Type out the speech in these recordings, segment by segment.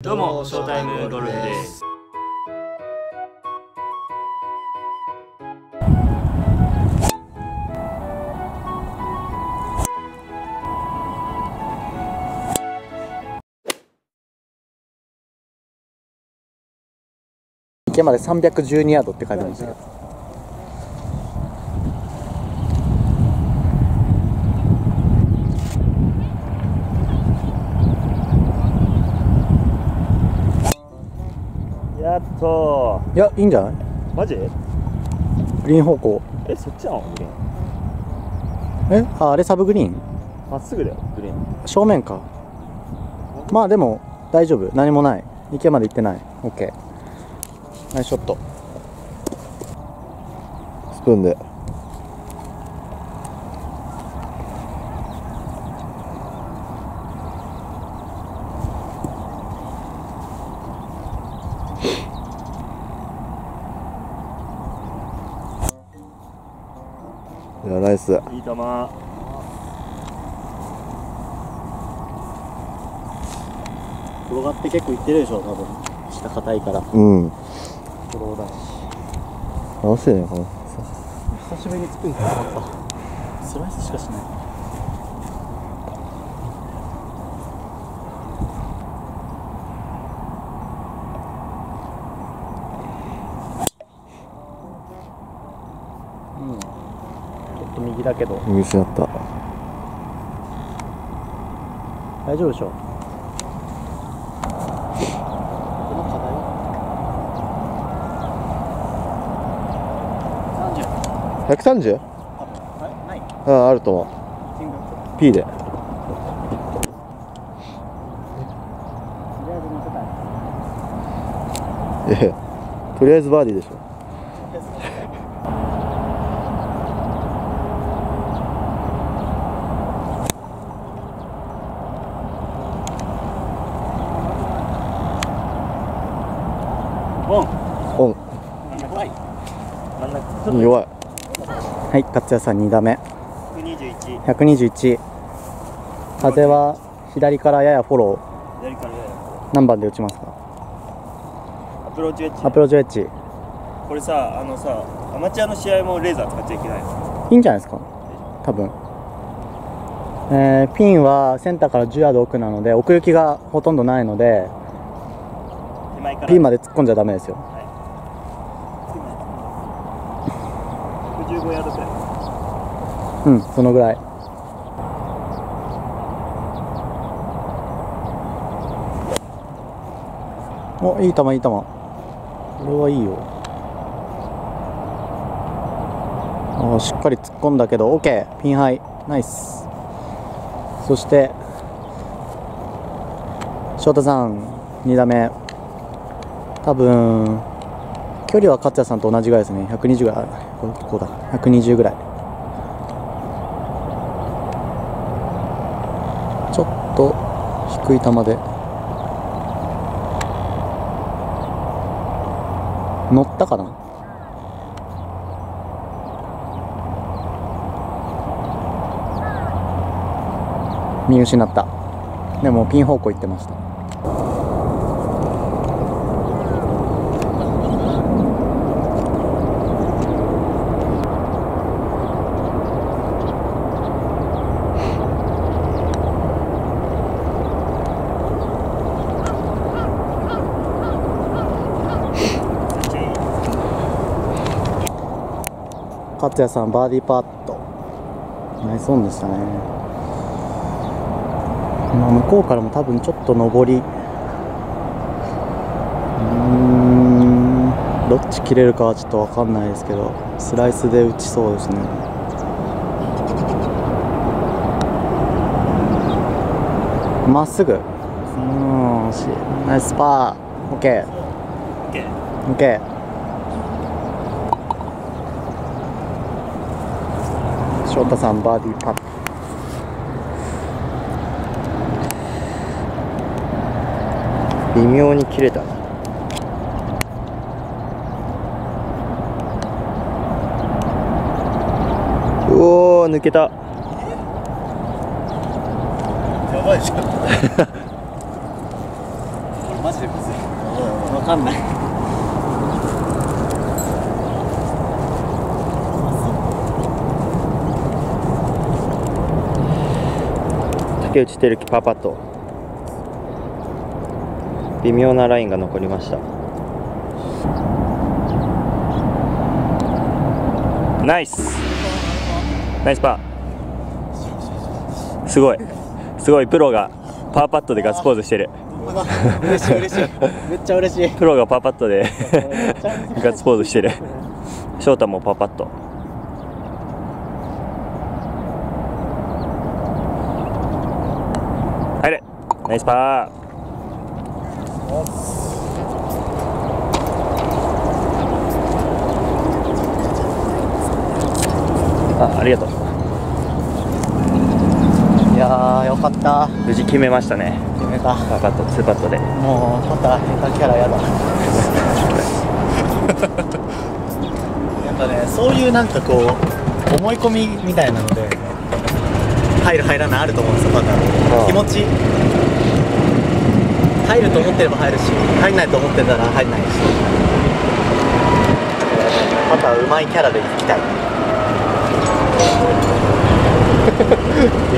どうもショータイムゴルフです。池まで312ヤードって書いてますよやっといやいいんじゃない？マジ？グリーン方向。えそっちなの？グリーン。え？ああれサブグリーン。まっすぐだよグリーン。正面か。まあでも大丈夫。何もない。池まで行ってない。OK ナイスショット。スプーンでいやナイスいい球転がって結構行ってるでしょ多分。下硬いから。うん。フォローだし。楽しいねこの久しぶりにつくんかなったスライスしかしない。うん。ちょっと右だけど。見失った。大丈夫でしょこの課題は 130? あないあると思う。P で。とりあえず乗せたいいやいやとりあえずバーディーでしょ。オン。オン。弱いはい勝也さん2打目。121 121風は左からややフォロ左からややー。何番で打ちますか？アプローチウェッジアプローチウェッジ。これさあのさアマチュアの試合もレーザー使っちゃいけないのいいんじゃないですか？多分。えーピンはセンターから10ヤード奥なので奥行きがほとんどないのでピンまで突っ込んじゃダメですよ115ヤードくらいうん。そのぐらい。おいい球いい球。これはいいよ。あしっかり突っ込んだけど OK ピンハイ。ナイス。そして翔太さん2打目。多分距離は勝也さんと同じぐらいですね。120ぐらい。こうだ。120ぐらいちょっと低い球で。乗ったかな？見失った。でもピン方向行ってました。勝也さんバーディーパット。ナイスオンでしたね。まあ向こうからも多分ちょっと上り。うーん。どっち切れるかはちょっと分かんないですけどスライスで打ちそうですね。まっすぐ。うーん惜しい。ナイスパー。OK OK OK 翔太さんバーディーパット微妙に切れたな。うおー抜けた。やばいじゃん。こ れマジジでむずい。わかんない竹内輝樹パーパット微妙なラインが残りました。ナイス。ナイスパー。すごい。すごい。プロがパーパットでガッツポーズしてる。嬉しい嬉しい。めっちゃ嬉しい。プロがパーパットで ガッツポーズしてる。翔太もパーパット入れナイスパー。あありがとう。いやーよかった。無事決めましたね。決めた。パーパット2パットで。もうまた下手キャラやだ やっぱねそういうなんかこう思い込みみたいなので入る入らないあると思うんですよパタ気持ち入ると思ってれば入るし入んないと思ってたら入んないし。パターンうまいキャラでいきたい。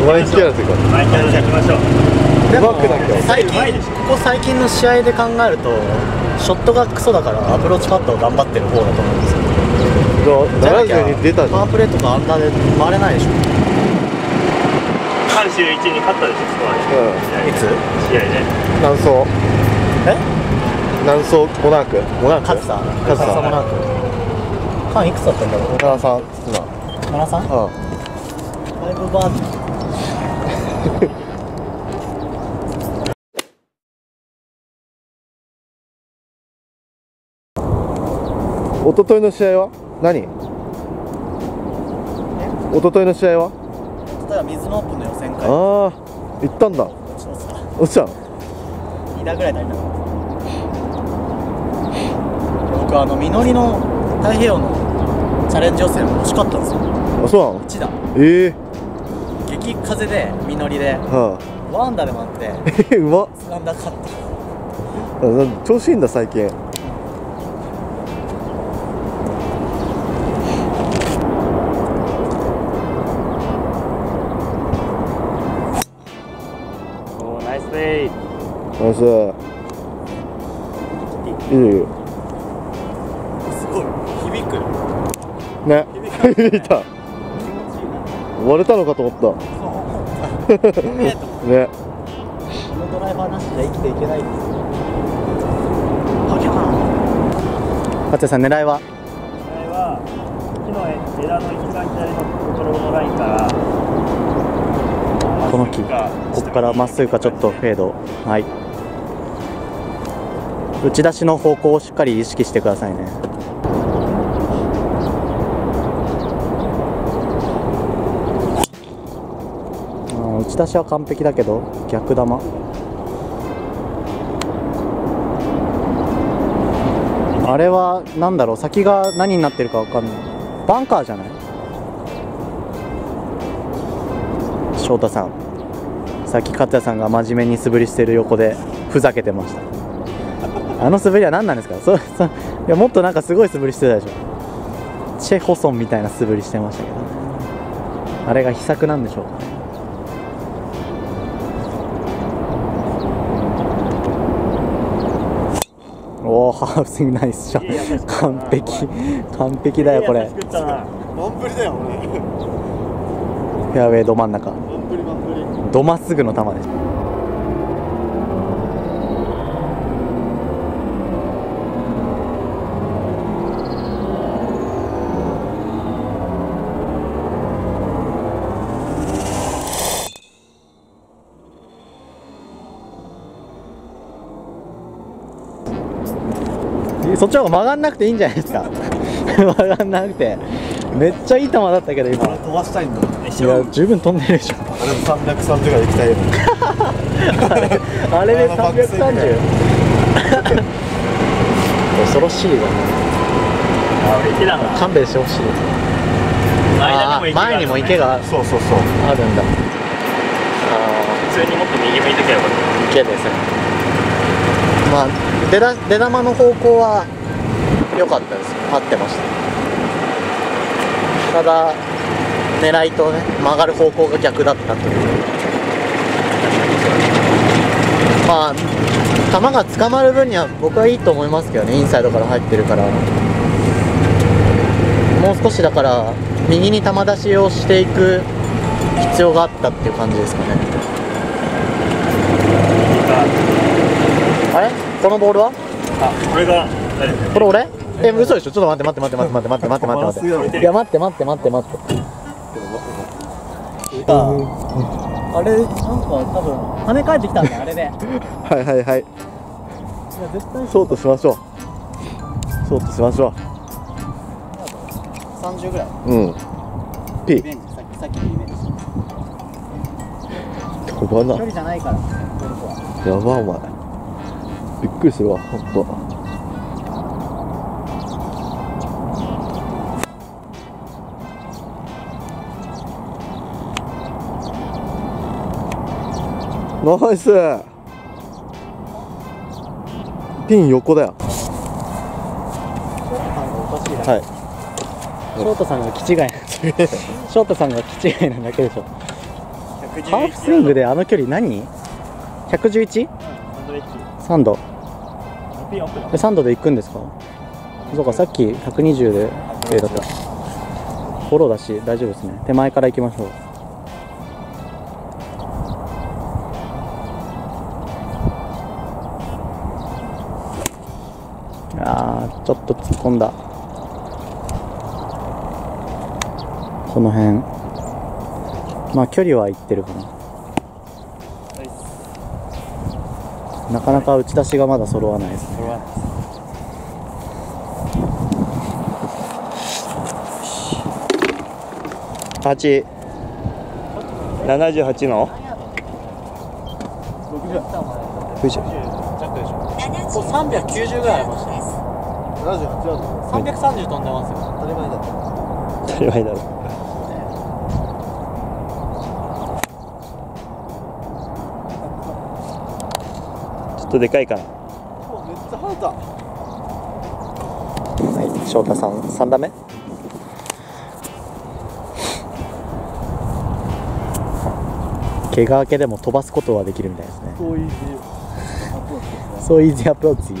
うまいキャラというか。毎回行きましょう。でも最近ここ最近の試合で考えるとショットがクソだからアプローチパットを頑張ってる方だと思うんですよ。ならずに出たじゃんパワープレーとかアンダーで回れないでしょ阪神1に勝ったでしょスコアで。いつ試合で。南宋え？南宋モナーク。モナーク？勝さ勝さもなくカンいくつだったんだろう？七さん今7三？あファイブバーディー一昨日の試合は？何？一昨日の試合は？そしたら水のオープンの予選会。ああ行ったんだ。落ちたの？2打ぐらい足りなかった。僕あの実りの太平洋のチャレンジ予選惜しかったんですよ。あそうなの？1打ええ激風で実りではワンダでもあってあ えうまっ。スランダー勝った。調子いいんだ最近ナイスいいよいいよ。すごい。響く。ね。響いた。割れたのかと思った。ね。このドライバーなしじゃ生きていけないですあけな勝谷さん狙いは？これは木の枝の一番左のところのラインからこの木。がここからまっすぐかちょっとフェード。はい打ち出しの方向をしっかり意識してくださいね。打ち出しは完璧だけど逆球。あれはなんだろう？先が何になってるかわかんない。バンカーじゃない？翔太さん。さっき勝谷さんが真面目に素振りしてる横でふざけてました。あの素振りは何なんですか？そそいやもっとなんかすごい素振りしてたでしょ。チェ・ホソンみたいな素振りしてましたけど。ねあれが秘策なんでしょうかね。おおハーフスイングナイスショット。完璧。完璧だよこれ。フェアウェイど真ん中。どまっすぐの球でしたそっちの方が曲がんなくていいんじゃないですか。曲がんなくて。めっちゃいい球だったけど今。飛ばしたいんだいや十分飛んでるでしょ。あれも330ぐらい行きたいよ あれで330 恐ろしいわ。勘弁してほしい。あー前にも池がそうそうそう。あるんだ。あ普通にもっと右向いとけばよかっー池ですねまあ出だ出玉の方向は良かったです合ってましたただ狙いとね曲がる方向が逆だったという。まあ球が捕まる分には僕はいいと思いますけどねインサイドから入ってるから。もう少しだから右に球出しをしていく必要があったっていう感じですかねあれこのボールは？あこれが誰これ俺？え嘘でしょ？ちょっと待って待って待って待って待って待って待って待って。待って。いや待って待って待って待って。あれなんか多分跳ね返ってきたんだよあれで。はいはいはい。いや絶対ショートしましょう。ショートしましょ30ぐらいうん P さっきのリベンジ。飛ばな。距離じゃないからやばお前びっくりするわほんと。ナイス。ピン横だよ。はい。ショートさんが気違いショートさんが気違いな だけでしょハーフスイングであの距離何？111? サンドえサンドで行くんですか？そうかさっき120で A だった。フォローだし大丈夫ですね。手前から行きましょう。あーちょっと突っ込んだ。この辺。まあ距離はいってるかななかなか打ち出しがまだ揃わないですね。8 78の？よいしょこう390ぐらいありました78は330飛んでますよ。当たり前だ。当たり前だろとでかいかな。めっちゃ跳ねた。はい翔太さん3打目。怪我明けでも飛ばすことはできるみたいですね。そういうそうイージーアプローチ？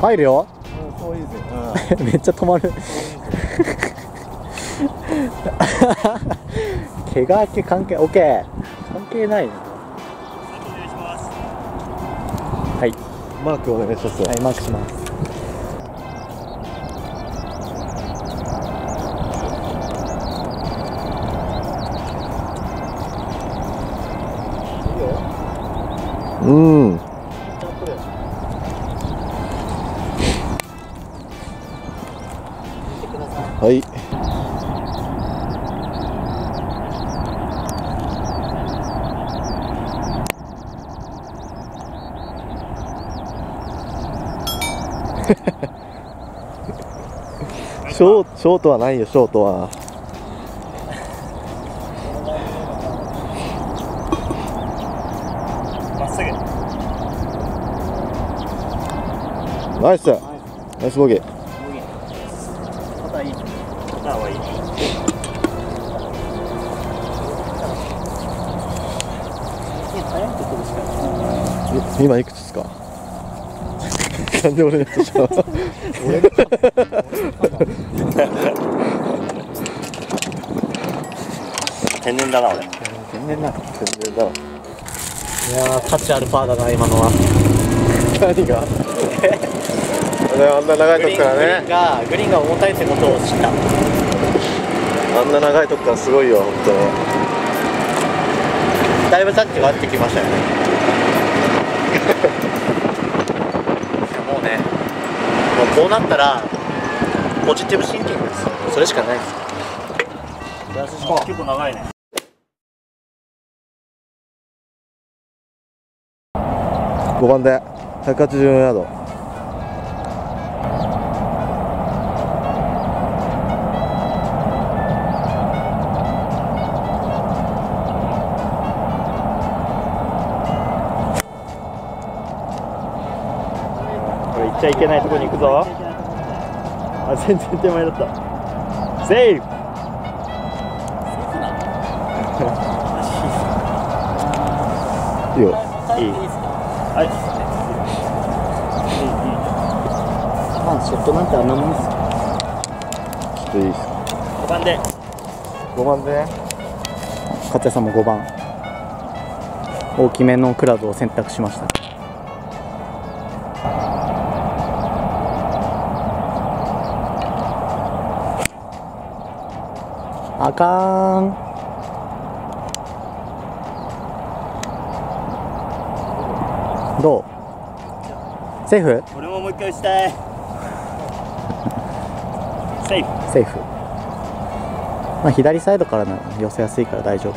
入るよ。めっちゃ止まる怪我明け関係 OK 関係ないな。はい。マークお願いしますはいマークします。うんはいショートはないよショートは。まっすぐ。ナイス。ナイスボギー。あはいい。え今いくつですか？なんで俺天然だな俺。全然ない全然だわ。いやー価値あるパーだな今のは。何があんな長いとこからグリーンねがグリーンが重たいってことを知った。あんな長いとこからすごいよ本当。にだいぶタッチが合ってきましたよね。いやもうねもうこうなったらポジティブシンキングです。それしかないです。結構長いね。5番で184ヤード。これいっちゃいけないとこに行くぞ。あ全然手前だった。セーフいいよ。いい。はい。まあショットなんてあんなもんですちょっといいですか？5番で。5番で？ね勝也さんも5番。大きめのクラブを選択しましたあかん。どう？セーフ？俺ももう一回打ちたい。セーフ。セーフ。まあ左サイドからなら寄せやすいから大丈夫。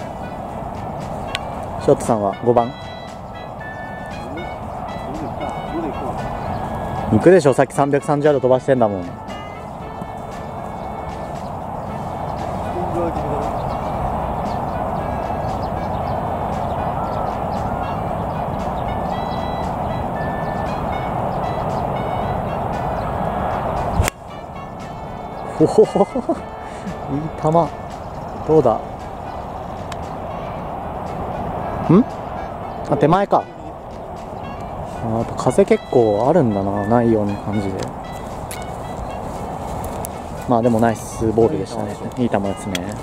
ショットさんは5番。行くでしょ？さっき330ヤード飛ばしてんだもんほほほほいい球。どうだ？うん？あ手前か。あやっぱ風結構あるんだなないような感じで。まあでもナイスボールでしたね。いい球ですね。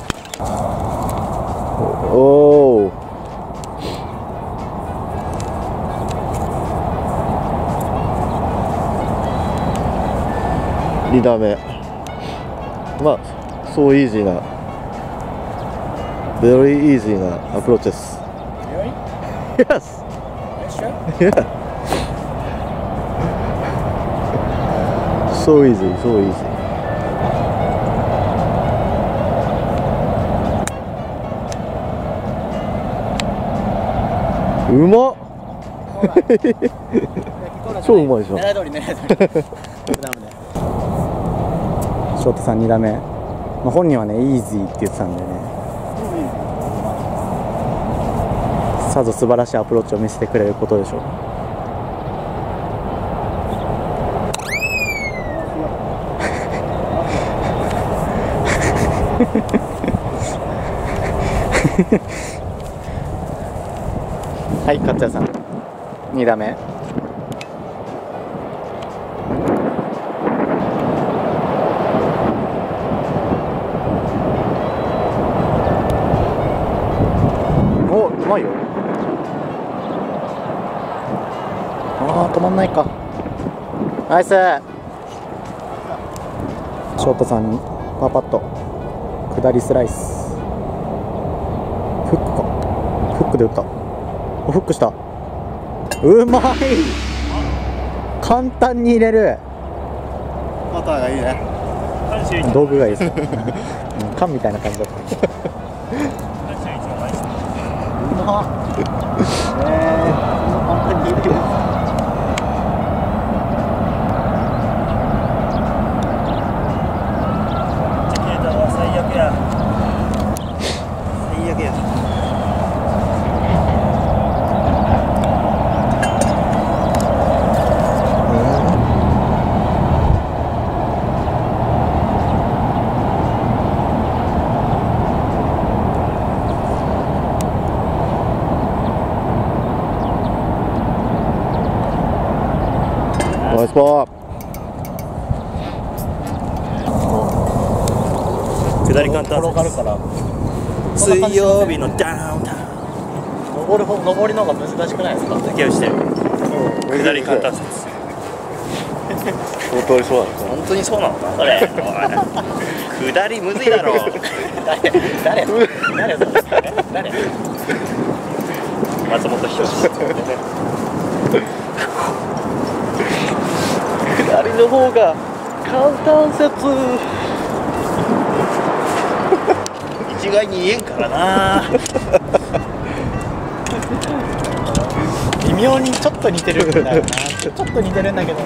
おお2打目。まあそうイージーな。very easy なアプローチです。Yes. Yeah. So easy so easy. うまっ。超うまいじゃんショートさん2打目、まあ、本人はねイージーって言ってたんでね。さぞ素晴らしいアプローチを見せてくれることでしょう。はい勝也さん。2打目。まんないか。ナイス。ショートさんにパーパット下りスライス。フックか。フックで打った。おフックした。うまい。簡単に入れる。パターがいいね。道具がいいです。ね うん。缶みたいな感じだった。うまっえー、簡単に入れる最悪や最悪やナイスパー下り簡単転がるから水曜日のダウンタウン。登る方登りの方が難しくないですか？竹内して。る下り簡単説相当りそうだね。本当にそうなのか？それ下りむずいだろ。誰？誰？誰？誰？松本人志。下りの方が簡単説一概に言えんからな。微妙にちょっと似てるんだよな。ちょっと似てるんだけど。